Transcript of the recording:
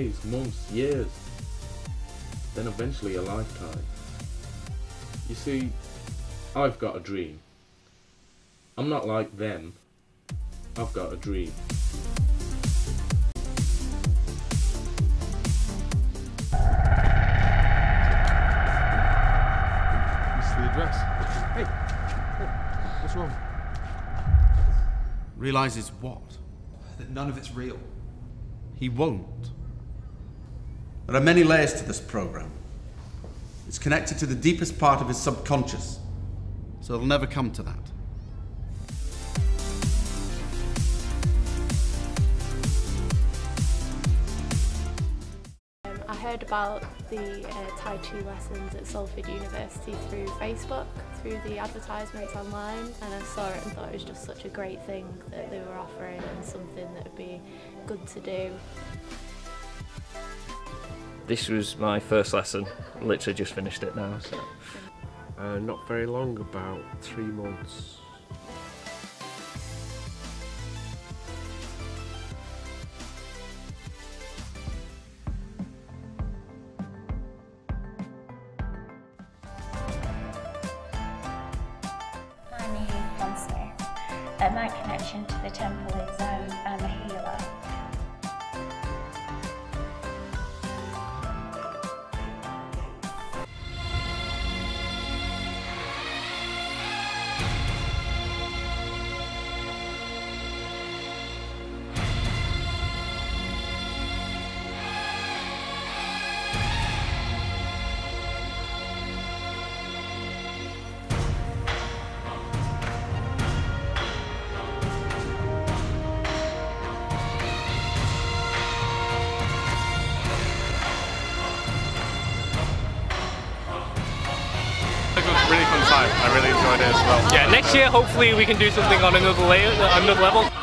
days, months, years, then eventually a lifetime. You see, I've got a dream. I'm not like them. I've got a dream. This is the address. Hey, hey, what's wrong? Realizes what? That none of it's real. He won't. There are many layers to this program. It's connected to the deepest part of his subconscious. So it'll never come to that. I heard about the uh, Tai Chi lessons at Salford University through Facebook, through the advertisements online, and I saw it and thought it was just such a great thing that they were offering and something that would be good to do. This was my first lesson. Literally just finished it now. So. Uh, not very long, about three months. I'm Eve Smith. Uh, my connection to the temple is I really enjoyed it as well. Yeah, next year hopefully we can do something on another layer, another level.